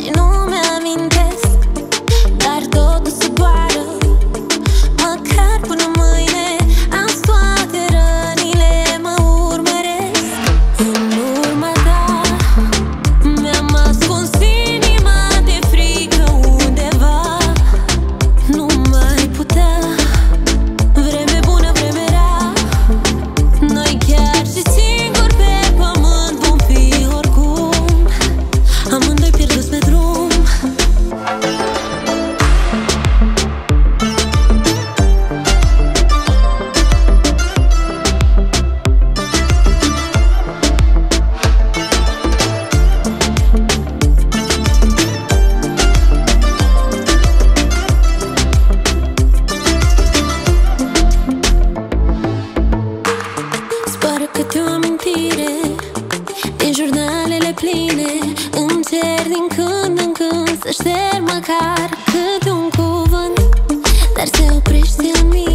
you know pline Îmi cer din când în când Să șterg măcar câte un cuvânt. Dar se oprește în mine.